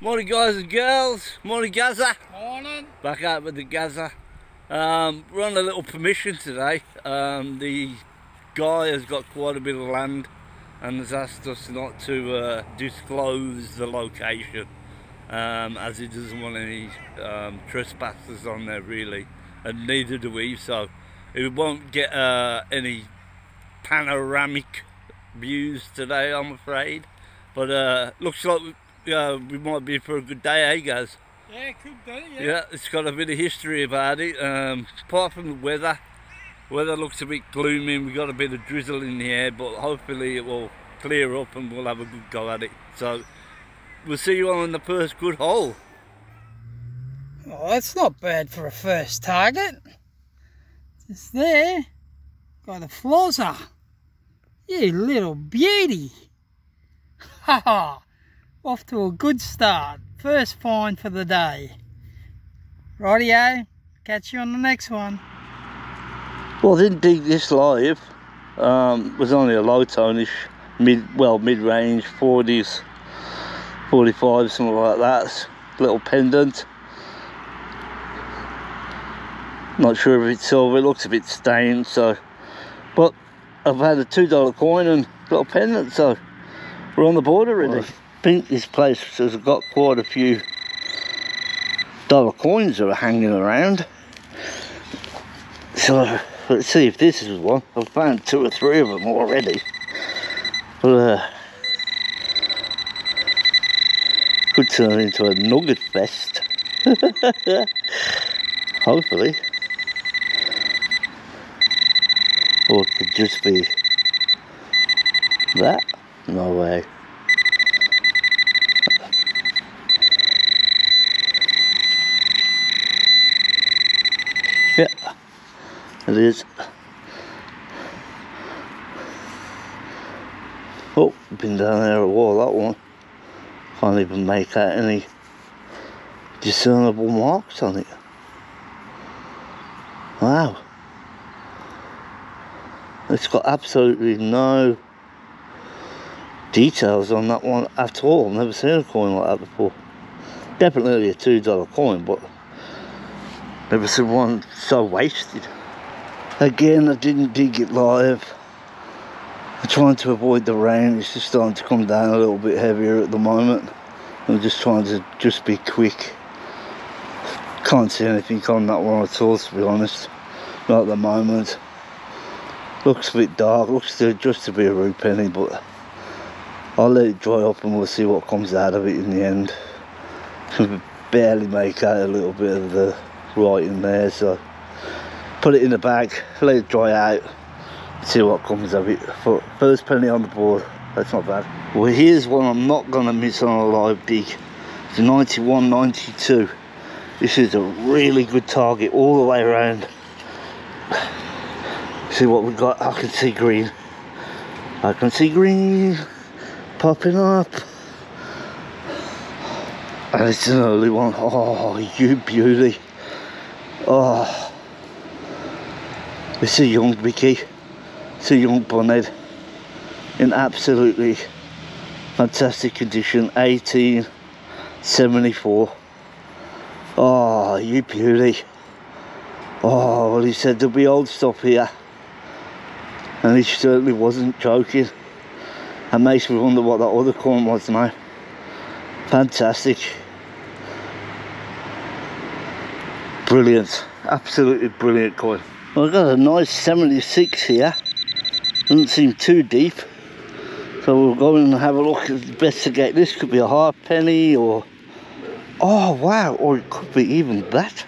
Morning guys and girls, morning Gazza. Morning. Back out with the Gazza. Um, we're on a little permission today. Um, the guy has got quite a bit of land and has asked us not to uh, disclose the location um, as he doesn't want any um, trespassers on there really and neither do we so we won't get uh, any panoramic views today I'm afraid but uh, looks like uh, we might be for a good day eh guys Yeah, could do, yeah. yeah it's got a bit of history about it um, apart from the weather weather looks a bit gloomy We've got a bit of drizzle in the air but hopefully it will clear up and we'll have a good go at it so we'll see you on the first good hole Oh, that's not bad for a first target. Just there. Got a flosser. You little beauty. Ha ha. Off to a good start. First find for the day. Rightio. Catch you on the next one. well I didn't dig this live um, it was only a low tonish mid well mid-range 40s 45 something like that little pendant not sure if it's silver it looks a bit stained so but I've had a two dollar coin and got a pendant so we're on the board already I think this place has got quite a few dollar coins that are hanging around. So let's see if this is one. I've found two or three of them already. But uh, could turn into a nugget fest. Hopefully. Or it could just be that. No way yeah. It is. Oh been down there a while that one. Can't even make out any discernible marks on it. Wow. It's got absolutely no details on that one at all. Never seen a coin like that before. Definitely a two dollar coin, but never seen one so wasted. Again, I didn't dig it live. I'm trying to avoid the rain. It's just starting to come down a little bit heavier at the moment. I'm just trying to just be quick. Can't see anything on that one at all, to be honest. Not at the moment. Looks a bit dark, looks to just to be a roo penny, but I'll let it dry up and we'll see what comes out of it in the end. Can barely make out a little bit of the writing there, so put it in the bag, let it dry out, see what comes of it. For first penny on the board, that's not bad. Well, here's one I'm not gonna miss on a live dig. A 91, 92. This is a really good target all the way around see what we got I can see green I can see green popping up and it's an early one. Oh, you beauty oh. It's a young Mickey. It's a young bonnet. In absolutely fantastic condition. 1874 oh you beauty. Oh well he said there'll be old stuff here. And he certainly wasn't joking. It makes me wonder what that other coin was now. Fantastic. Brilliant. Absolutely brilliant coin. Well, I've got a nice 76 here. Doesn't seem too deep. So we'll go in and have a look, investigate. This could be a half penny or... Oh, wow. Or it could be even that.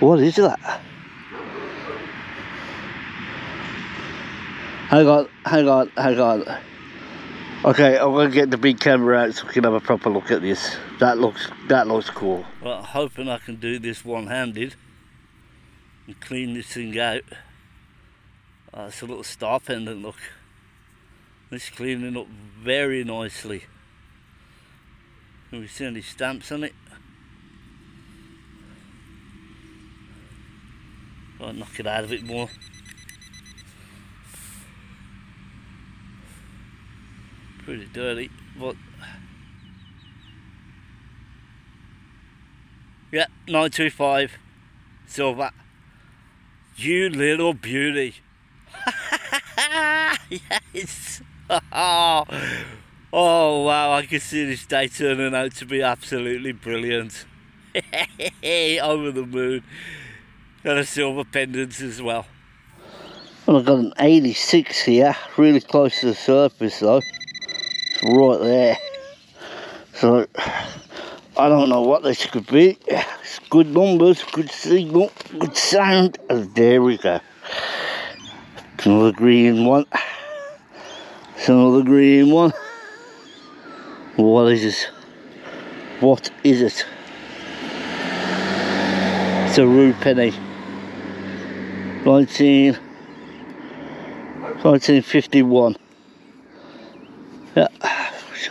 What is that? Hang on, hang on, hang on. Okay, I'm gonna get the big camera out so we can have a proper look at this. That looks that looks cool. Well, hoping I can do this one-handed and clean this thing out. Oh, it's a little star pendant, look. It's cleaning up very nicely. Can we see any stamps on it? I'll knock it out of it more. Pretty dirty but Yeah, 925 silver. You little beauty. yes. Oh, oh wow, I can see this day turning out to be absolutely brilliant. Over the moon. Got a silver pendant as well. Well, I've got an 86 here, really close to the surface though. Right there. So, I don't know what this could be. It's good numbers, good signal, good sound. And there we go. Another green one. It's another green one. What is this? What is it? It's a roo penny. 19, 1951.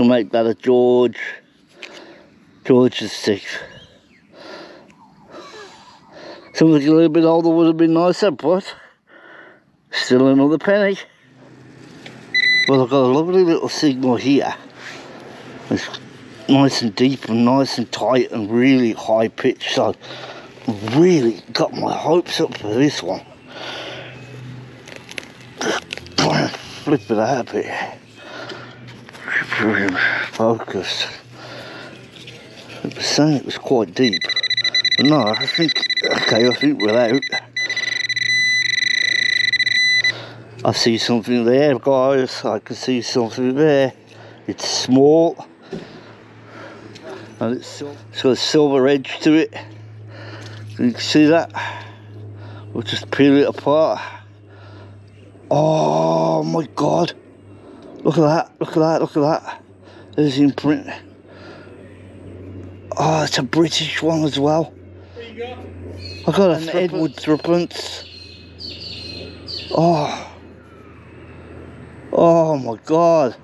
She'll make that a George. George the sixth. Something a little bit older would have been nicer, but still another penny. Well, I've got a lovely little signal here. It's nice and deep and nice and tight and really high pitched, so really got my hopes up for this one. Flip it out a bit. Focus. It was saying it was quite deep. But no, I think, okay, I think we're out. I see something there, guys. I can see something there. It's small. And it's, it's got a silver edge to it. You can see that. We'll just peel it apart. Oh my god. Look at that, look at that, look at that. There's the imprint. Ah, oh, it's a British one as well. I got an Edward Threepence. Oh. Oh my god.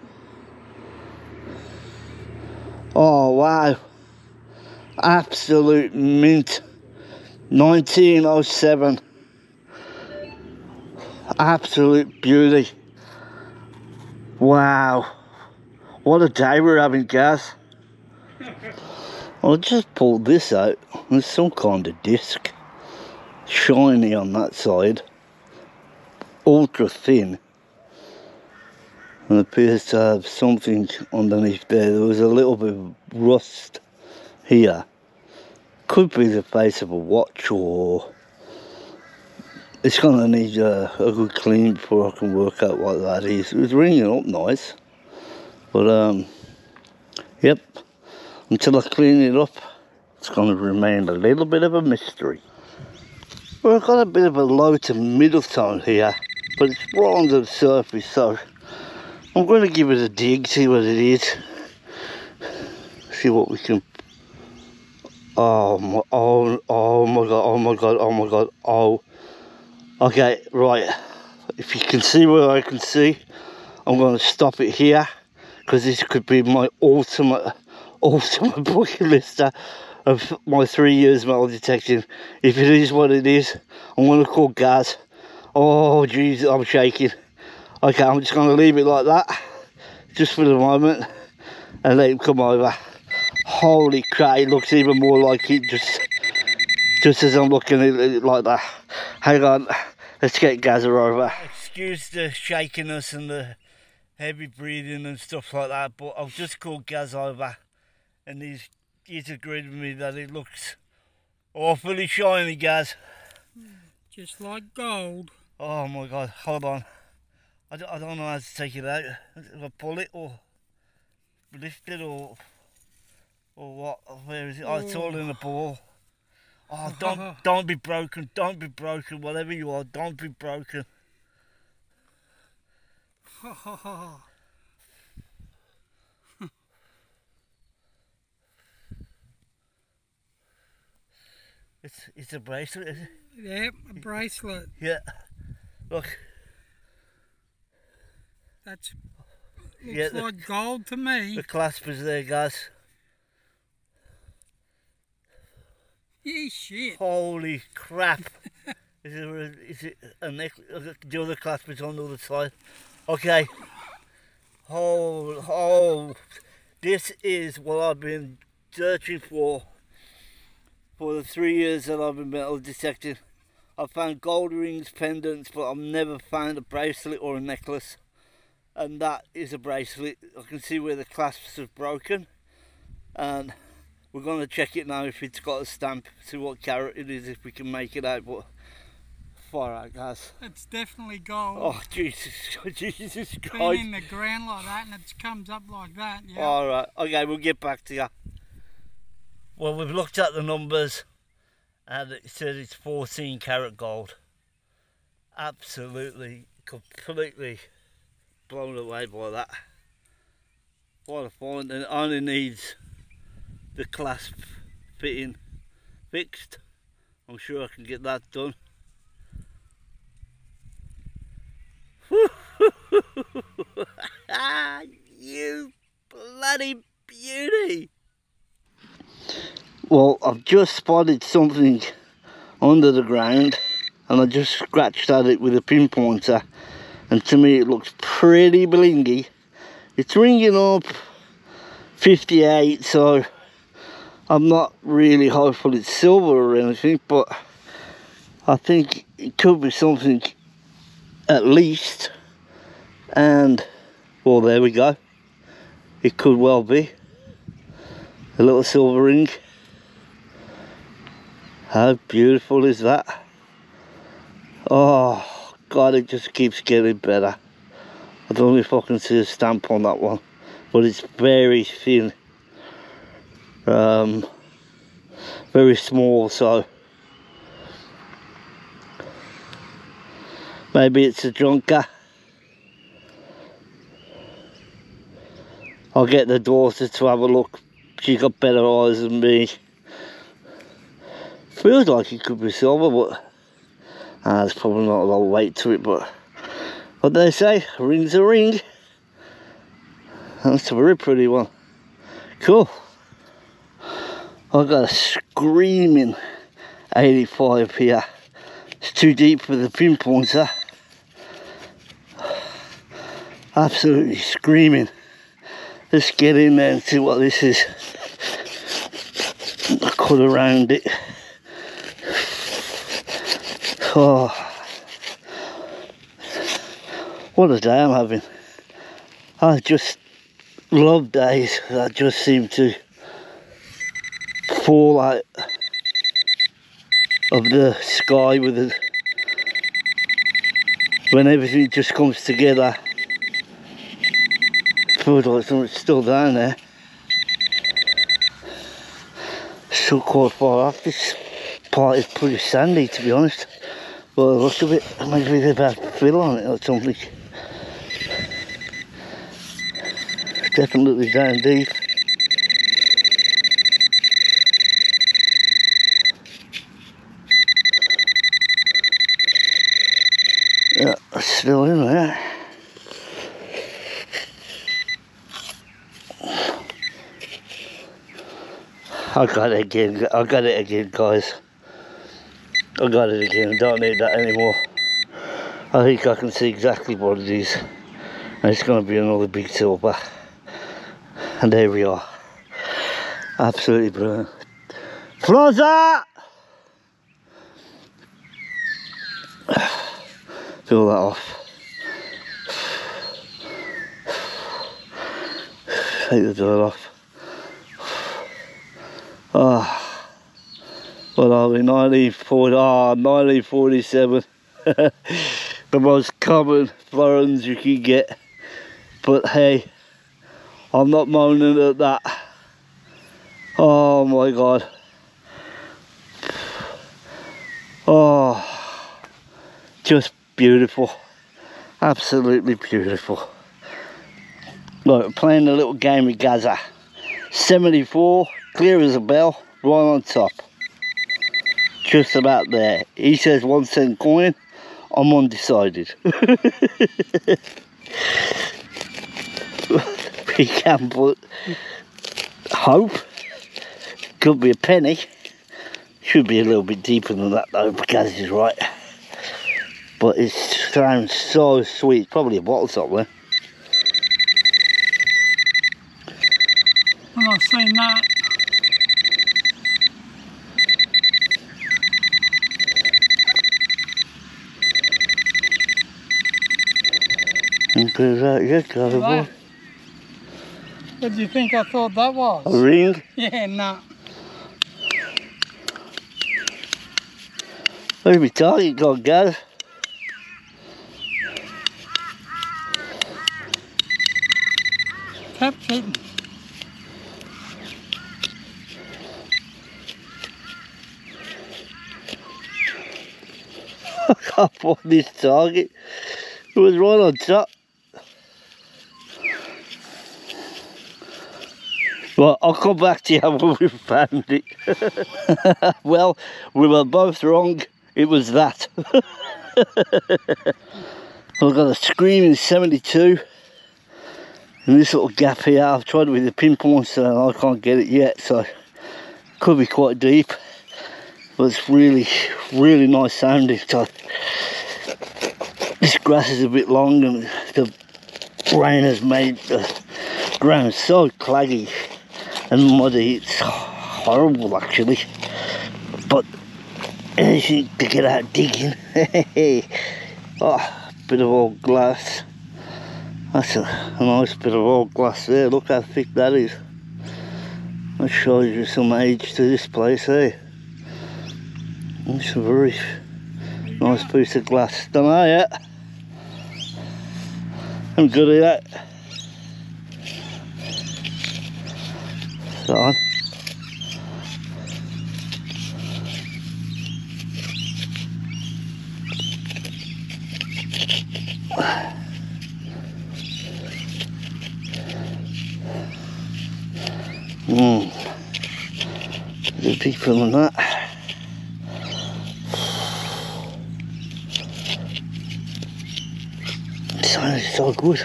Oh wow. Absolute mint. 1907. Absolute beauty. Wow. What a day we're having, guys. I just pulled this out. There's some kind of disc. Shiny on that side. Ultra thin and appears to have something underneath there. There was a little bit of rust here. Could be the face of a watch or it's gonna need a, a good clean before I can work out what that is. It was ringing up nice, but um, yep, until I clean it up, it's gonna remain a little bit of a mystery. Well, I've got a bit of a low to middle tone here, but it's right under the surface, so I'm going to give it a dig, see what it is. See what we can... Oh my, oh, oh my god, oh my god, oh my god, oh. Okay, right. If you can see what I can see, I'm going to stop it here. Because this could be my ultimate, ultimate bucket lister of my three years metal detecting. If it is what it is, I'm going to call Gaz. Oh, jeez, I'm shaking. Okay, I'm just going to leave it like that, just for the moment, and let him come over. Holy crap, it looks even more like it just, just as I'm looking at it like that. Hang on, let's get Gazza over. Excuse the shakiness and the heavy breathing and stuff like that, but I've just called Gaz over, and he's, he's agreed with me that it looks awfully shiny, Gaz. Just like gold. Oh my god, hold on. I don't, I don't know how to take it out. If I pull it or lift it or or what? Where is it? Oh, it's all in the oh. ball. Oh, don't don't be broken. Don't be broken. Whatever you are, don't be broken. it's it's a bracelet, is it? Yep, a bracelet. Yeah. Look. That's looks yeah, the, like gold to me. The clasp is there, guys. Shit. Holy crap. is, it a, is it a necklace? Uh, the other clasp is on the other side. Okay. Oh, oh. This is what I've been searching for for the three years that I've been metal detecting. I've found gold rings, pendants, but I've never found a bracelet or a necklace. And that is a bracelet. I can see where the clasps have broken. And we're going to check it now if it's got a stamp, see what carat it is, if we can make it out. But far out, guys. It's definitely gold. Oh, Jesus, oh, Jesus Christ. Been in the ground like that and it comes up like that. Yeah. All right. Okay, we'll get back to you. Well, we've looked at the numbers and it says it's 14 karat gold. Absolutely, completely blown away by that. What a find. And it only needs the clasp fitting fixed. I'm sure I can get that done. you bloody beauty. Well, I've just spotted something under the ground and I just scratched at it with a pinpointer and to me it looks pretty blingy. It's ringing up 58 so I'm not really hopeful it's silver or anything but I think it could be something at least. And well there we go. It could well be. A little silver ring. How beautiful is that? Oh god it just keeps getting better. I don't know if I can see a stamp on that one but it's very thin um, very small so maybe it's a junker I'll get the daughter to have a look. She's got better eyes than me. Feels like it could be silver but uh, there's probably not a lot of weight to it but what they say ring's a ring. That's a very pretty one. Cool I got a screaming 85 here. It's too deep for the pinpointer. Absolutely screaming. Let's get in there and see what this is. I cut around it. Oh, what a day I'm having. I just love days that just seem to fall out of the sky with it when everything just comes together. Feels like something's still down there. Still quite far off this part is pretty sandy to be honest. But look of it maybe they've had fill on it or something. Definitely down deep Yeah, it's still in there. I got it again. I got it again, guys. I got it again. I don't need that anymore. I think I can see exactly what it is. And it's going to be another big silver. And there we are. Absolutely brilliant. Flozza! Fill that off. Take the dirt off. Ah, what are we? 1940, ah, 1947. the most common florins you can get. But hey, I'm not moaning at that. Oh my god. Oh, just beautiful. Absolutely beautiful. Right, playing a little game with Gazza. 74, clear as a bell, right on top. Just about there. He says one cent coin. I'm undecided. we can put hope. Could be a penny. Should be a little bit deeper than that though, because he's right. But it sounds so sweet. Probably a bottle somewhere. definitely not. Your cover. What do you think I thought that was? A ring? Yeah, no. What are we talking about, guys? Kept. I can't this target. It was right on top. Well, I'll come back to you when we found it. well, we were both wrong. It was that. I've got a screaming 72 in this little gap here. I've tried with the pinpoint and I can't get it yet, so could be quite deep. But it's really, really nice sounding. So this grass is a bit long and the rain has made the ground so claggy and muddy. It's horrible actually. But anything to get out digging. oh, bit of old glass. That's a, a nice bit of old glass there. Look how thick that is. That shows you some age to this place, eh? It's a very nice piece of glass. Don't know yet. I'm good at that. So on. Mm. A bit deeper than that. So good.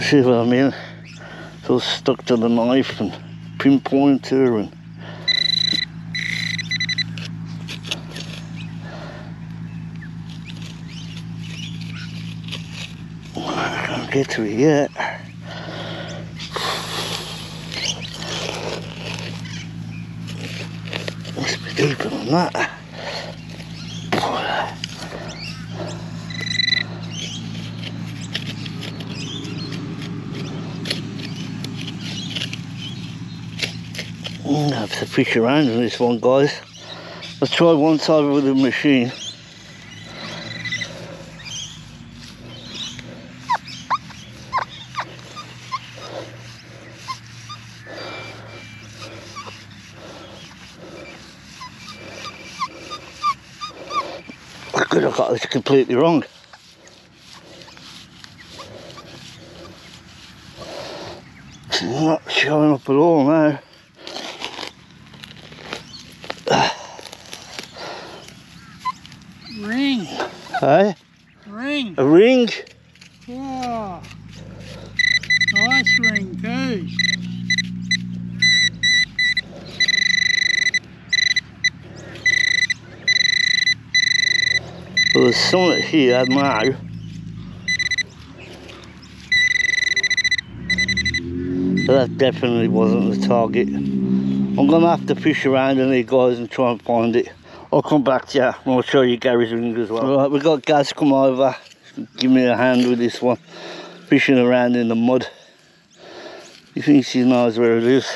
See what I mean? So stuck to the knife and pinpointer and I can't get to it yet. Must be deeper than that. Mm, I have to fish around in this one, guys. Let's try one side with the machine. I could have got this completely wrong. Not showing up at all now. Ring. Hey, Ring. a ring? Whoa. Nice ring too. Well, there's something here now. But that definitely wasn't the target. I'm gonna have to fish around in here, guys, and try and find it. I'll come back to you and I'll show you Gary's ring as well. Right, we've got Gaz come over. Give me a hand with this one. Fishing around in the mud. He thinks he knows where it is.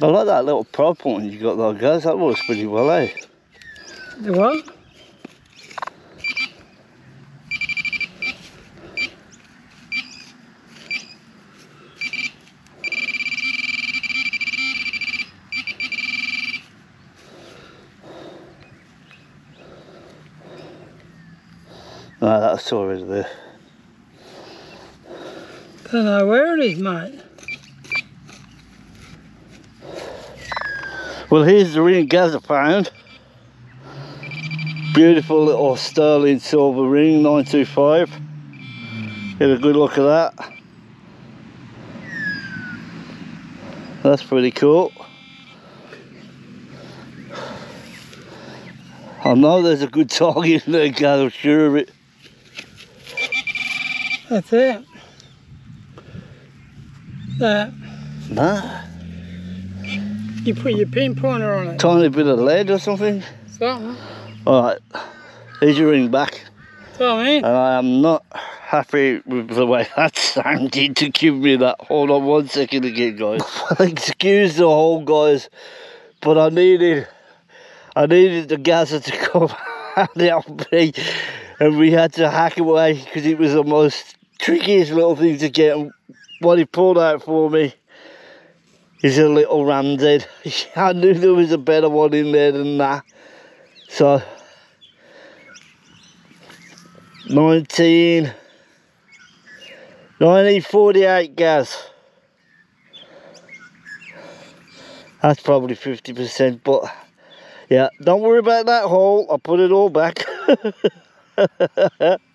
I like that little prod one you got there, guys. That works pretty well, eh? The what? No, that's already there. Don't know where it is, mate. Well, here's the ring Gazza found. Beautiful little sterling silver ring, 925. Get a good look at that. That's pretty cool. I know there's a good target in there, Gazza, I'm sure of it. That's it. That. Nah, You put your pinpointer on it. tiny bit of lead or something. Something. Alright, here's your ring back. Come in. Eh? And I am not happy with the way that sounded to give me that. Hold on one second again, guys. Excuse the whole, guys, but I needed, I needed the gazza to come and help me, and we had to hack away because it was the most trickiest little thing to get. What he pulled out for me is a little rammed I knew there was a better one in there than that, so. 19 1948 gas that's probably 50% but yeah don't worry about that hole I'll put it all back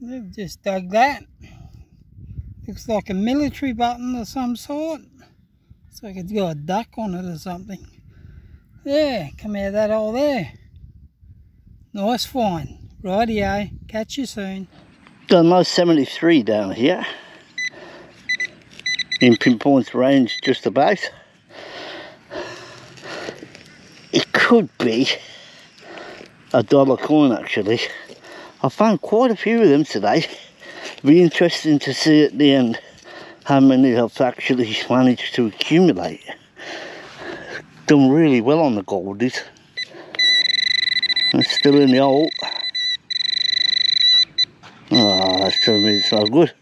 They've just dug that looks like a military button of some sort like it's got a duck on it or something yeah come out of that hole there nice find Rightio, catch you soon. Done nice 73 down here. In pinpoint range just about. It could be a dollar coin actually. I found quite a few of them today. Be interesting to see at the end how many I've actually managed to accumulate. Done really well on the goldies. Still in the hole. Oh, that's telling me it's good.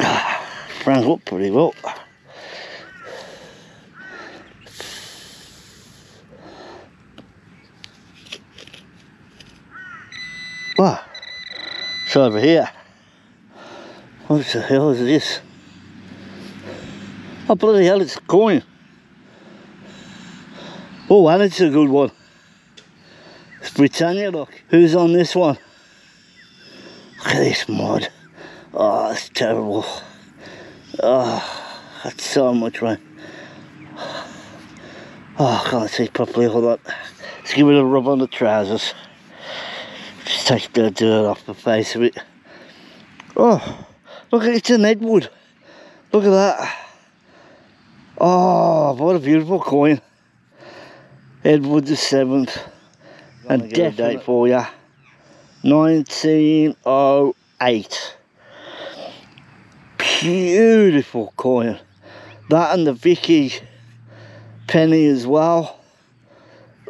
Ah, sprang up pretty well. Over here. What the hell is this? Oh bloody hell, it's a coin. Oh, and it's a good one. It's Britannia, look. Who's on this one? Look at this mud. Oh, it's terrible. Oh, that's so much rain. Oh, I can't see properly. Hold on. Let's give it a rub on the trousers. Take the dirt off the face of it. Oh, look at it's an Edward. Look at that. Oh, what a beautiful coin. Edward the seventh. And date for you. 1908. Beautiful coin. That and the Vicky penny as well.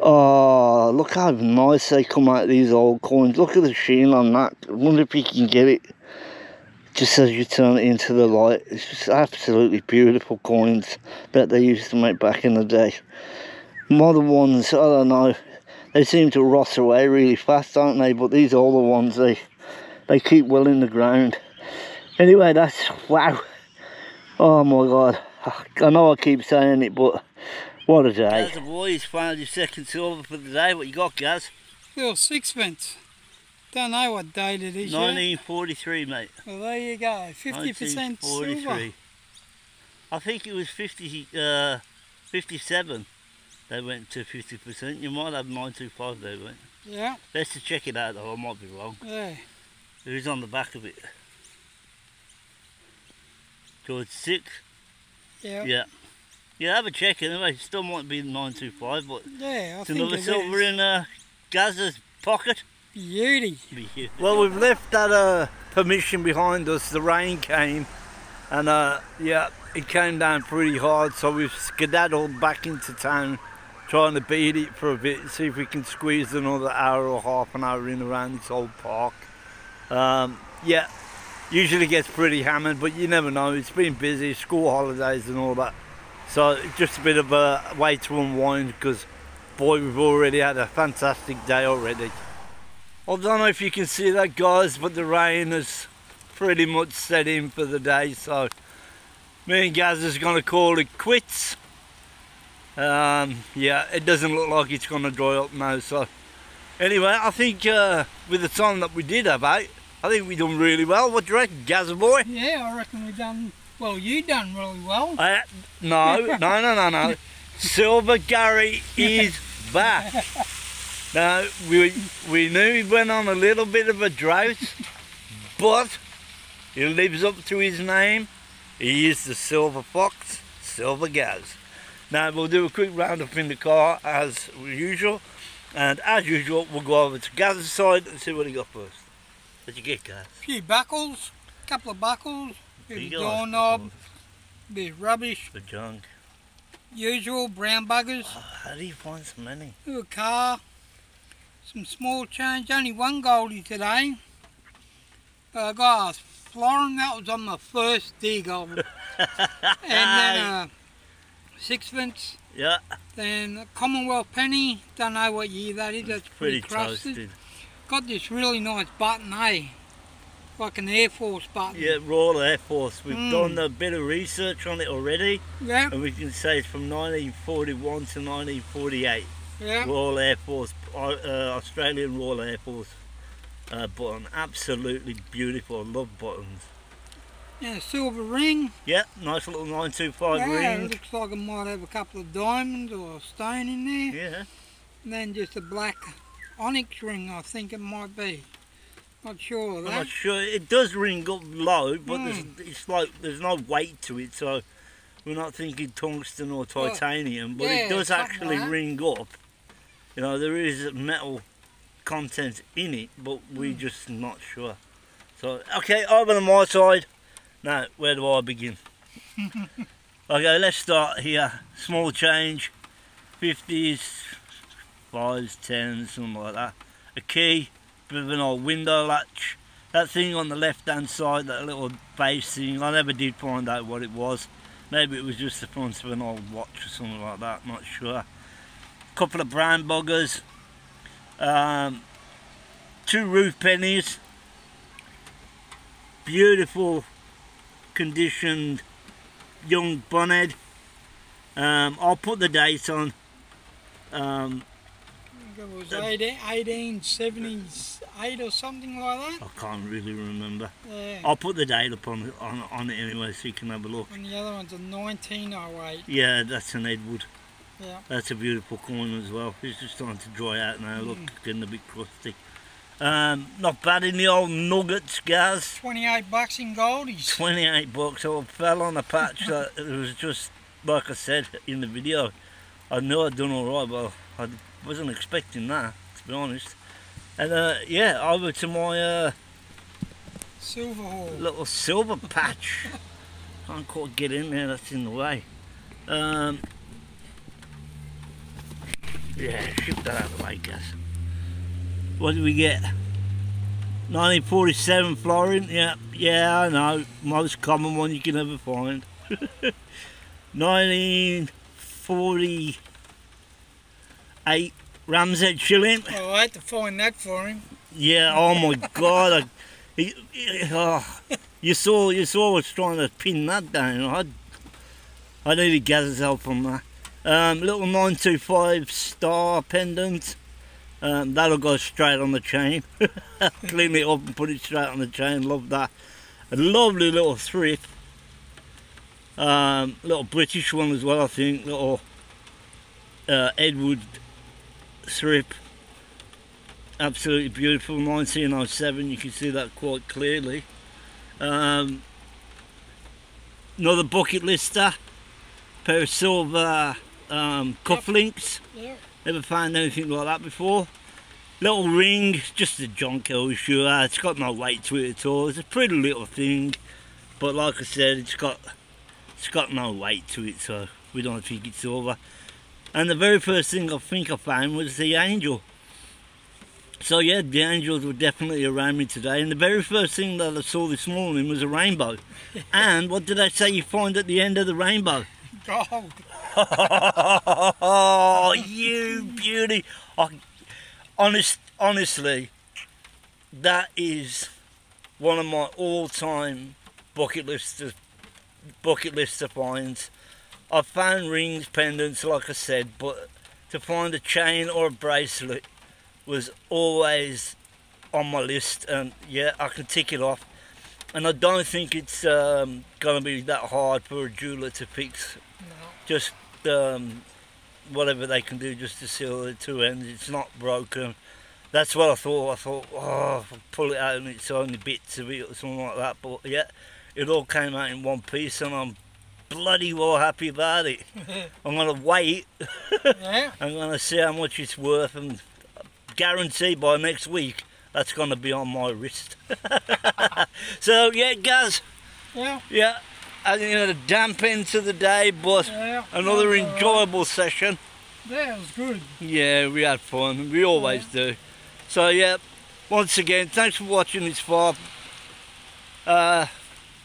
Oh, look how nice they come out these old coins. Look at the sheen on that. I wonder if you can get it just as you turn it into the light. It's just absolutely beautiful coins that they used to make back in the day. Modern ones, I don't know they seem to rot away really fast, don't they? But these older ones, they they keep well in the ground. Anyway, that's wow. Oh my god. I know I keep saying it, but what a day. Gaz the boys found your second silver for the day. What you got, Gaz? Little sixpence. Don't know what date it is 1943, yet. mate. Well, there you go. 50% silver. I think it was 50, uh, 57 they went to 50%. You might have 925 there, went. Yeah. Let's just check it out though, I might be wrong. Yeah. It is on the back of it. George 6. Yeah. Yeah. Yeah, have a check anyway. Still might be 925, but yeah, I it's another it silver is. in uh, Gaz's pocket. Beauty. Beauty. Well, we've left that uh, permission behind us. The rain came, and uh, yeah, it came down pretty hard, so we've skedaddled back into town trying to beat it for a bit, see if we can squeeze another hour or half an hour in around this old park. Um, yeah, usually gets pretty hammered, but you never know. It's been busy, school holidays and all that. So just a bit of a way to unwind because boy, we've already had a fantastic day already. I don't know if you can see that guys, but the rain has pretty much set in for the day. So me and Gaz is going to call it quits um, yeah it doesn't look like it's going to dry up now so anyway I think uh, with the time that we did have out I think we done really well what do you reckon Gazza boy? Yeah I reckon we done well you done really well uh, no no no no no Silver Gary is back now we we knew he went on a little bit of a drought but he lives up to his name he is the Silver Fox Silver Gaz Now we'll do a quick roundup in the car as usual. And as usual, we'll go over to Gaz's side and see what he got first. What'd you get, Gaz? A few buckles, a couple of buckles, bit Big doorknob, bit of rubbish, The junk. usual brown buggers, Oh, how do you find so many? a car, some small change, only one goldie today. But I got a florin, that was on my first dig of it. and then a sixpence, Yeah, then a Commonwealth penny, don't know what year that is, that's pretty pretty, crusted. toasted. Got this really nice button, eh? Like an Air Force button. Yeah, Royal Air Force. We've Mm. done a bit of research on it already, Yeah, and we can say it's from 1941 to 1948. yeah. Royal Air Force, uh, uh, Australian Royal Air Force uh, button. Absolutely beautiful. I love buttons. Yeah, silver ring. Yeah, nice little 925 yeah, ring. it looks like it might have a couple of diamonds or a stone in there. Yeah, And then just a black onyx ring, I think it might be. Not sure of I'm not sure. It does ring up low, but Mm. there's, it's like there's no weight to it, so we're not thinking tungsten or Well, titanium. But yeah, it does actually like ring up. You know, there is metal content in it, but we're Mm. just not sure. So, okay, over on my side. Now, where do I begin? okay, let's start here. Small change, 50s, 5s, 10s, something like that. A key, of an old window latch. That thing on the left hand side, that little base thing, I never did find out what it was. Maybe it was just the front of an old watch or something like that, not sure. Couple of brown buggers. Um, two roo pennies. Beautiful conditioned young bonnet. Um, I'll put the date on. Um, it was the- 18, 1878 or something like that. I can't really remember. Yeah. I'll put the date up on, on, on it anyway so you can have a look. And the other one's a 1908. Yeah, that's an Edward. Yeah. That's a beautiful coin as well. It's just starting to dry out now. Look, Mm. getting a bit crusty. Um, not bad in the old nuggets, guys. 28 bucks in goldies. 28 bucks. I fell on a patch that it was just, like I said in the video, I knew I'd done alright, but I wasn't expecting that, to be honest. And uh, yeah, over to my uh, Silver Haul. little silver patch. Can't quite get in there, that's in the way. Um, yeah, shift that out of the way, guys. What did we get? 1947 florin, yeah, yeah, I know, most common one you can ever find. 1948 Ramshead shilling. Oh, I had to find that for him. Yeah. Oh my God. I, he, he- oh, you saw. You saw. I was trying to pin that down. I. I needed Gaz's help on that. Um, little 925 star pendant. Um, that'll go straight on the chain. Clean it up and put it straight on the chain. Love that. A lovely little thrift. Um, little British one as well, I think. Little uh, Edward thrift absolutely beautiful 1907 you can see that quite clearly. Um, another bucket lister pair of silver um, cufflinks. Yeah. never found anything like that before. Little ring just a junk oh sure it's got no weight to it at all. It's a pretty little thing but like I said it's got it's got no weight to it so we don't think it's silver and the very first thing I think I found was the angel so yeah, the angels were definitely around me today, and the very first thing that I saw this morning was a rainbow. and what did I say you find at the end of the rainbow? Gold. oh, you beauty! I, honest, honestly, that is one of my all-time bucket list of, bucket list of finds. I've found rings, pendants, like I said, but to find a chain or a bracelet was always on my list, and yeah, I can tick it off. And I don't think it's um, going to be that hard for a jeweler to fix. No. Just um, whatever they can do just to seal the two ends. It's not broken. That's what I thought. I thought, oh, if I pull it out and it's only bits of it or something like that. But yeah, it all came out in one piece, and I'm bloody well happy about it. I'm gonna wait. Yeah. I'm gonna see how much it's worth, and guarantee by next week that's gonna be on my wrist. so yeah, guys. Yeah. Yeah, I think a damp end to the day, but Yeah. another right. enjoyable session. That was good. Yeah, we had fun. We always do. So yeah, once again, thanks for watching this far. Uh,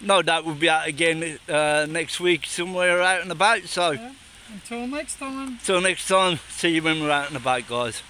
no doubt we'll be out again uh, next week somewhere out and about. So Yeah. Until next time. Until next time, see you when we're out and about, guys.